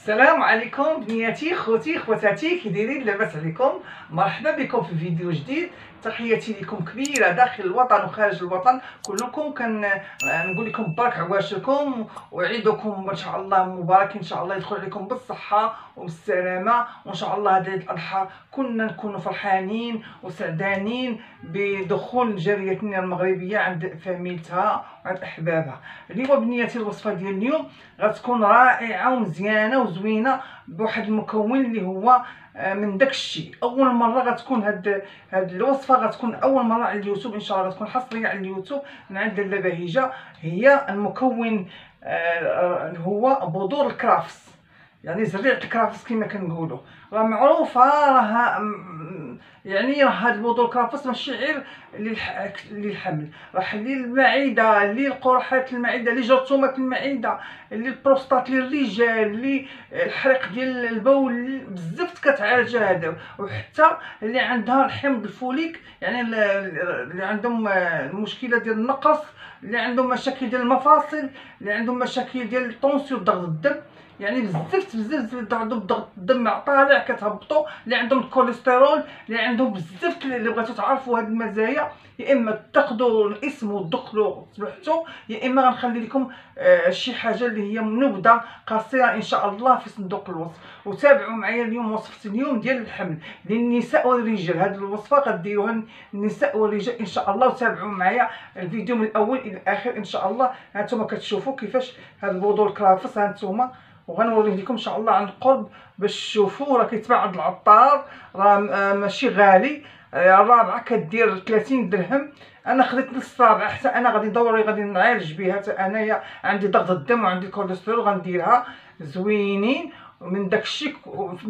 السلام عليكم بنياتي خوتي خواتاتي كي دايرين لاباس عليكم. مرحبا بكم في فيديو جديد. تحياتي لكم كبيرة داخل الوطن وخارج الوطن كلكم. كان نقول لكم برك عواشركم. وعيدكم إن شاء الله مبارك. إن شاء الله يدخل عليكم بالصحة وبالسلامه وإن شاء الله هذا الأضحى كنا نكونوا فرحانين وسعدانين بدخول جاريتنا المغربية عند فاميلتها وعند أحبابها. اليوم بنياتي الوصفة ديال اليوم غتكون رائعة ومزيانة وزوينة بواحد المكون اللي هو آه، من داك الشيء. أول مرة غتكون هاد هاد الوصفة غتكون أول مرة على اليوتيوب إن شاء الله غتكون حصرية على اليوتيوب من عند لاله بهيجه هي المكون آه هو بذور الكرافس. يعني زريعه الكرافس كما كنقولوا. راه معروفه راه يعني راه هاد البذور الكرافس ماشي غير للحمل راه للمعدة للقرحات المعدة لجرثومه المعدة للبروستات للرجال للحريق ديال البول بزاف كتعالج هذا وحتى اللي عندها الحمض الفوليك يعني اللي عندهم المشكلة ديال النقص اللي عندهم مشاكل ديال المفاصل اللي عندهم مشاكل ديال الطونسيون ضغط الدم يعني بزاف بزاف اللي عندهم ضغط الدم طالع كتهبطوا اللي عندهم الكوليسترول اللي عندهم بزاف اللي بغيتو تعرفوا هاد المزايا يا إما تاخذوا الاسم وتدخلوا تبحثوا يا إما غنخلي لكم آه شي حاجة اللي هي نبذه قصيره إن شاء الله في صندوق الوصف. وتابعوا معايا اليوم وصفه اليوم ديال الحمل للنساء والرجال. هذه الوصفة غديروها النساء والرجال إن شاء الله. وتابعوا معايا الفيديو من الأول إلى الآخر إن شاء الله. هانتوما كتشوفوا كيفاش هذا البودور الكرافس هانتوما. وغنوريه لكم إن شاء الله عن قرب باش تشوفوا راه كيتباع عند العطار راه آه، ماشي غالي آه، الرابعه كدير 30 درهم. أنا خديت نص رابعه حتى أنا غادي ندوري غادي نعالج بها حتى أنايا عندي ضغط الدم وعندي كوليسترول غنديرها زوينين. من داكشي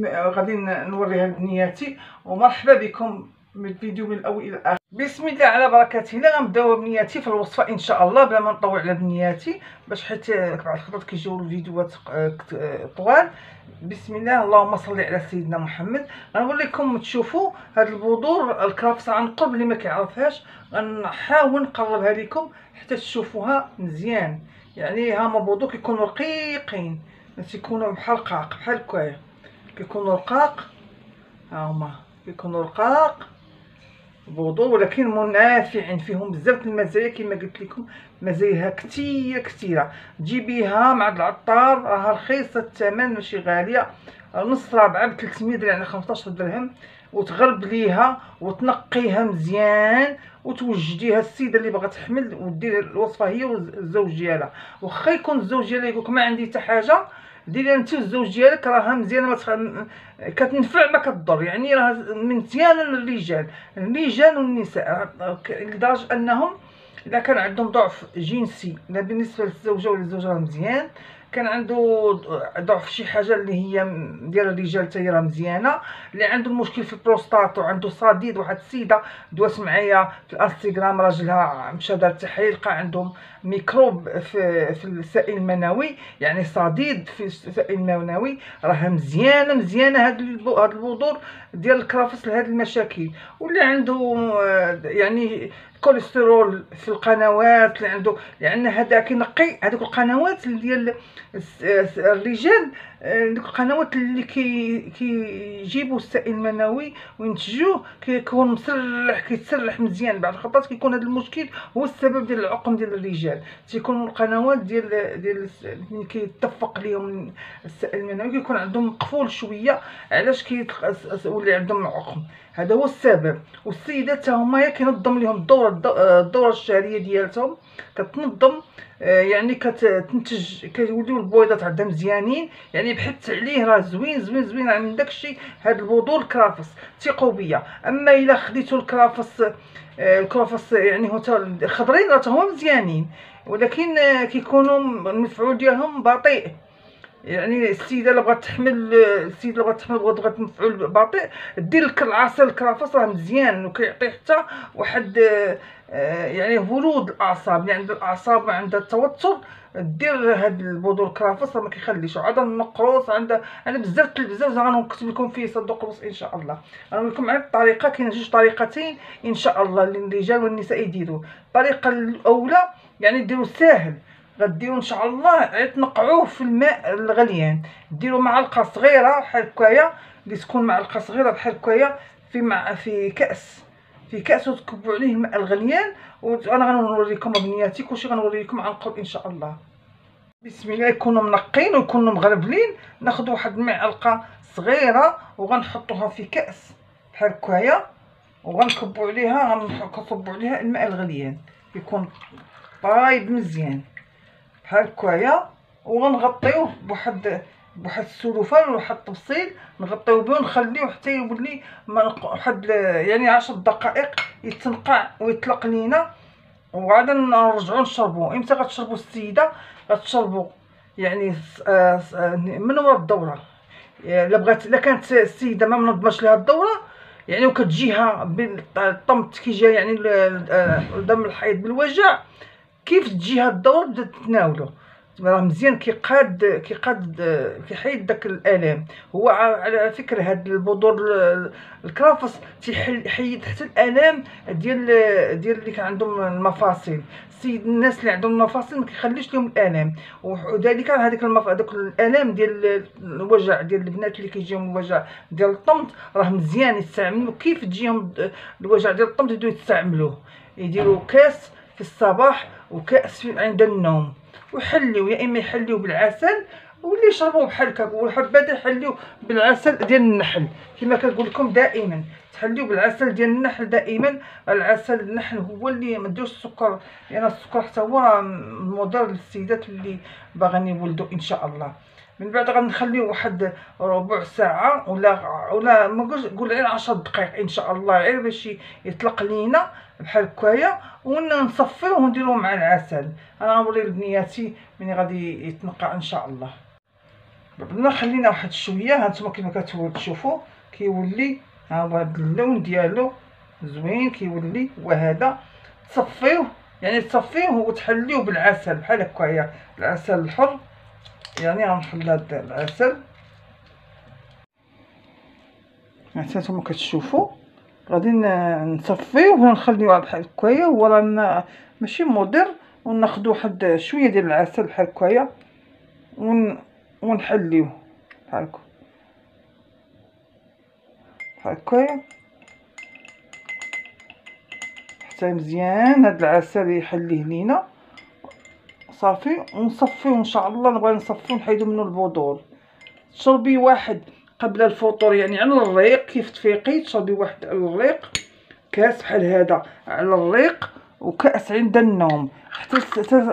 غادي نوريها لبنياتي. ومرحبا بكم من الفيديو من الأول إلى الآخر. بسم الله على بركه الله غنبداو بنياتي في الوصفه إن شاء الله بلا ما نطول على بنياتي باش حيت بعض الخطوات كيجيو الفيديوهات طوال. بسم الله اللهم صل على سيدنا محمد. غنقول لكم تشوفوا هاد البذور الكرافسه عن قرب اللي ما كيعرفهاش غنحاول نقربها لكم حتى تشوفوها مزيان. يعني هما بذور كيكونوا رقيقين تيكونوا بحال رقاق بحال هكايا كيكونوا رقاق ها هما كيكونوا رقاق. بوضوء ولكن منافع فيهم بزاف المزايا كما قلت لكم. مزاياها كثيره كثيره تجيبيها مع العطار راها رخيصة الثمن ماشي غالية. نص رابعة ب 300 درهم يعني 15 درهم. وتغرب ليها وتنقيها مزيان وتوجديها السيدة اللي باغا تحمل ودير الوصفة هي والزوج ديالها. واخا يكون الزوج ديالها يقولك ما عندي حتى حاجة ديري انت والزوج ديالك راها مزيانه ما تخ... كتنفع ما كتضر. يعني راه مزيانه للرجال الرجال. والنساء. لدرجة أنهم اذا كان عندهم ضعف جنسي لا بالنسبة للزوجة ولا الزوجه مزيان. كان عنده ضعف شي حاجة اللي هي ديال الرجال حتى هي مزيانة اللي عنده مشكل في البروستات وعنده صديد واحد السيدة دوات معايا في الانستغرام راجلها مشى دار تحليل لقى عندهم ميكروب في في السائل المنوي يعني صديد في السائل المنوي. راه مزيانة مزيانة هاد هاد البذور ديال الكرافس لهاد المشاكل. واللي عنده يعني كوليسترول في القنوات اللي عنده لأن هذا كينقي هذوك القنوات ديال الرجال دوك القنوات اللي كي كيجيبوا السائل المنوي وينتجوه كيكون مسرح كيتسرح مزيان بعض الخطات كيكون هذا المشكل هو السبب ديال العقم ديال الرجال. تيكون القنوات ديال ديال اللي كيتفق لهم السائل المنوي كيكون عندهم مقفول شوية علاش كيولي عندهم عقم. هذا هو السبب. والسيدات هما كينظم لهم الدوره الدوره الشهريه ديالتهم كتنظم آه، يعني كتنتج كيوليو البويضات عندها مزيانين يعني بحثت عليه راه زوين زوين زوين من داكشي هاد البذور الكرافس ثقوا بيا. أما إلا خديتو الكرافس آه، الكرافس يعني هو خضرين راه مزيانين. ولكن آه، كيكونوا المفعول ديالهم بطيء. يعني السيدة اللي بغات تحمل السيدة اللي بغات تحمل بغات مفعول بطيء دير العصير الكرافس راه مزيان وكيعطي حتى واحد آه، يعني هرود الأعصاب يعني عند الأعصاب عندها التوتر دير هاد البذور الكرافس ما كيخليش. عاد النقروس عندها أنا بزاف بزاف غنكتب لكم في صندوق الوصف إن شاء الله. لكم عاد الطريقة كاين جوج طريقتين إن شاء الله للرجال والنساء يديروا. الطريقة الأولى يعني ديروا ساهل. غديروا إن شاء الله تنقعوه في الماء الغليان. ديروا معلقة صغيرة بحال هكايا اللي تكون معلقة صغيرة بحال هكايا في مع في كأس في كأس وتكبوا عليه الماء الغليان. وأنا غنوريكم بنياتي كلشي غنوريكم عن قرب إن شاء الله. بسم الله يكونوا منقين ويكونوا مغربلين. ناخذ واحد المعلقه صغيرة وغنحطوها في كأس بحال هكايا. وغنكبوا عليها غنصبوا عليها الماء الغليان. يكون طايب مزيان. هكايا وغنغطيوه بواحد بواحد السلوفان ولا واحد الطبسيل نغطيو به ونخليوه حتى يولي واحد يعني عشر دقائق يتنقع ويطلق لينا. وعاد نرجعو نشربو إمتى غتشربو السيدة غتشربو يعني آه، من ورا الدورة. إلا بغات إلا كانت السيدة ما منظماش لها الدورة يعني وكتجيها بالطمط كيجي يعني دم الحيض بالوجع. كيف تجيها الدور تبدا تتناولو. راه مزيان كيقاد كيقاد كيحيد داك الآلام. هو على فكرة هاد البذور الكرافس تيحيد حتى الآلام ديال ديال اللي كان عندهم المفاصل. السيد الناس اللي عندهم المفاصل ما كيخليش لهم الآلام. وذلك هذيك المف... هذوك الآلام ديال الوجع ديال البنات اللي كيجيهم الوجع ديال الطمط راه مزيان يستعملوا كيف تجيهم الوجع ديال الطمط يبداو يستعملوه؟ يديروا كاس في الصباح وكأس عند النوم. ويحليو يا إما يحليو بالعسل واللي يشربوه بحال هكاك والحبات يحليو بالعسل ديال النحل. كما كنقول لكم دائما تحليو بالعسل ديال النحل دائما. العسل النحل هو اللي ما ديروش السكر لأن يعني السكر حتى هو مضر للسيدات اللي باغيين يولدوا إن شاء الله. من بعد غنخليو واحد ربع ساعة ولا ولا ما نقولش قول غير 10 دقائق إن شاء الله غير باش يطلق لينا. بحال هكايا ونصفيوه ونديروه مع العسل. أنا غنوري لبنياتي ملي غادي يتنقع إن شاء الله. بعد خلينا واحد شوية. هانتوما كيما كتشوفوا كيولي ها هو هذا اللون ديالو زوين كيولي وهذا. تصفيوه يعني تصفيوه وتحليوه بالعسل بحال هكايا. العسل الحر يعني غنحل هذا العسل. هانتوما كتشوفوا. غادي نصفيوه ونخليوه بحال هكايا. هو راه ماشي مضر وناخذ واحد شوية ديال العسل بحال هكايا ون ونحليوه بحال هكا. بحال هكايا. حتى مزيان هاد العسل يحليه لينا. صافي ونصفيو إن شاء الله. نبغي نصفيو نحيدو منو البذور تشربي واحد قبل الفطور يعني على الريق كيف تفيقي تشربي واحد الريق كاس بحال هذا على الريق وكأس عند النوم. حتى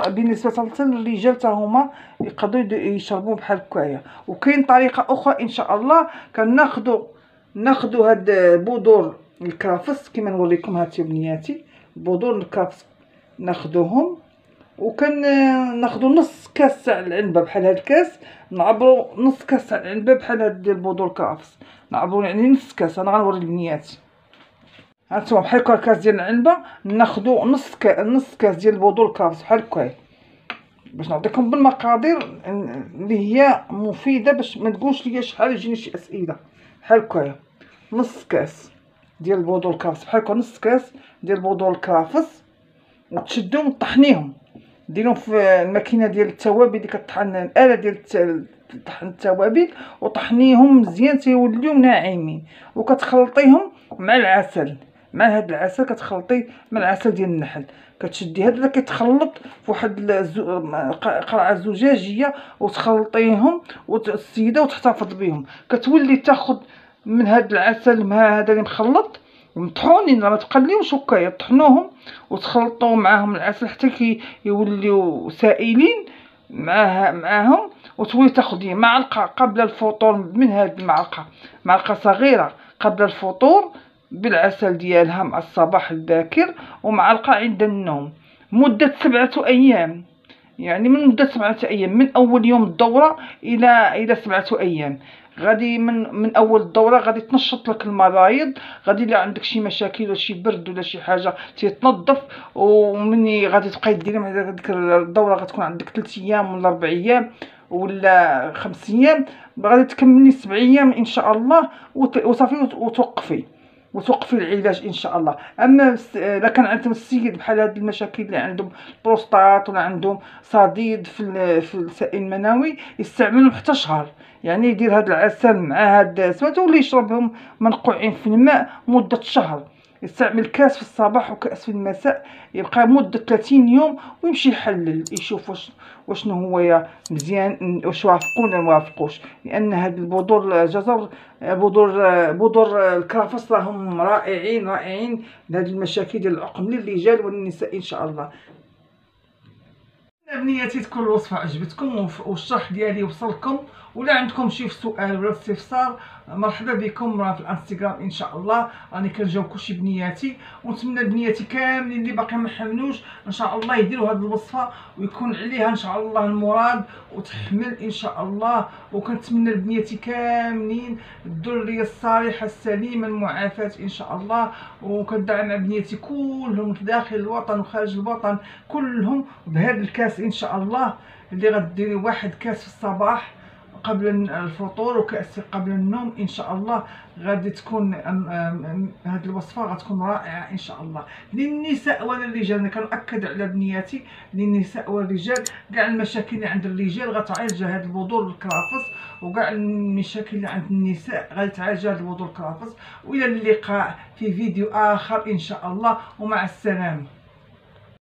بالنسبة للرجال هما يقدروا يشربوا بحال هكايا. وكاين طريقة أخرى إن شاء الله كناخذوا ناخذوا هاد بذور الكرافس كما نوريكم هاتي بنياتي بذور الكرافس ناخذوهم وكان ناخذوا نص كاس تاع العنبه بحال هاد الكاس نعبروا نص كاس تاع العنبه بحال هاد ديال بذور الكرافس. نعبروا يعني نص كاس أنا غنوري البنيات هانتوما بحال هكا كاس ديال العنبه ناخذوا نص كاس نص كاس ديال بذور الكرافس بحال هكا. باش نعطيكم بالمقادير اللي هي مفيدة باش ما تقولش ليا شحال يجيني شي أسئلة. بحال هكايا نص كاس ديال بودور الكرافس بحال هكا نص كاس ديال بودور الكرافس وتشدهم وطحنيهم. ديرهم في الماكينة ديال التوابل اللي كطحن الآلة ديال طحن التوابل وطحنيهم مزيان تيوليو ناعمين وكتخلطيهم مع العسل. مع هاد العسل كتخلطي مع العسل ديال النحل. كتشدي هذا كيتخلط في واحد قرعه زجاجية وتخلطيهم والسيده وتحتفظ بهم كتولي تاخذ من هاد العسل مع هذا اللي مخلط مطحونين ما تقليوش هكايا طحنوهم وتخلطوا معاهم العسل حتى كي يوليو سائلين معاه معاهم وتولي تاخدي معلقة قبل الفطور من هاد المعلقة معلقة صغيرة قبل الفطور بالعسل ديالها مع الصباح الباكر ومعلقة عند النوم مدة سبعة أيام. يعني من مدة سبعة أيام من أول يوم الدورة إلى إلى سبعة أيام. غادي من من أول الدوره غادي تنشط لك المرايض غادي الا عندك شي مشاكل ولا شي برد ولا شي حاجة تيتنظف ومني غادي تبقاي ديري مع ديك الدورة غتكون عندك 3 أيام ولا 4 أيام ولا 5 أيام غادي تكملي 7 أيام إن شاء الله وصافي وتوقفي. وتوقفي العلاج إن شاء الله. أما إذا كان عندهم السيد بحال هاد المشاكل اللي عندهم بروستات ولا عندهم صديد في في السائل المنوي يستعملوا حتى شهر. يعني يدير هاد العسل مع هاد سمعتو ولا يشربهم منقوعين في الماء مدة شهر. يستعمل كاس في الصباح وكاس في المساء يبقى مدة 30 يوم ويمشي يحلل يشوف واش واشنو هو مزيان واش وافقوا ولا ما وافقوش لأن هاد البذور الجزر بذور بذور الكرافس راهم رائعين رائعين لهاد المشاكل ديال العقم للرجال والنساء إن شاء الله. بنياتي تكون الوصفة عجبتكم والشرح ديالي وصلكم. ولا عندكم شي سؤال ولا استفسار مرحبا بكم في الانستغرام إن شاء الله. راني كنجاوب كلشي بنياتي. ونتمنى بنياتي كاملين اللي باقي ما حملوش إن شاء الله يديروا هذه الوصفة ويكون عليها إن شاء الله المراد وتحمل إن شاء الله. وكنتمنى لبنياتي كاملين الذريه الصالحه السليمة المعافاة إن شاء الله. وكندعم بنياتي كلهم داخل الوطن وخارج الوطن كلهم بهذا الكاس إن شاء الله. اللي غديري واحد كاس في الصباح. قبل الفطور وكأس قبل النوم إن شاء الله غادي تكون هذه الوصفة غتكون رائعة إن شاء الله. للنساء وللرجال أنا كنأكد على بنياتي للنساء والرجال كاع المشاكل اللي عند الرجال غتعالجها هذا البذور الكرافس وكاع المشاكل اللي عند النساء غتعالجها هذا البذور الكرافس وإلى اللقاء في فيديو آخر إن شاء الله ومع السلامة.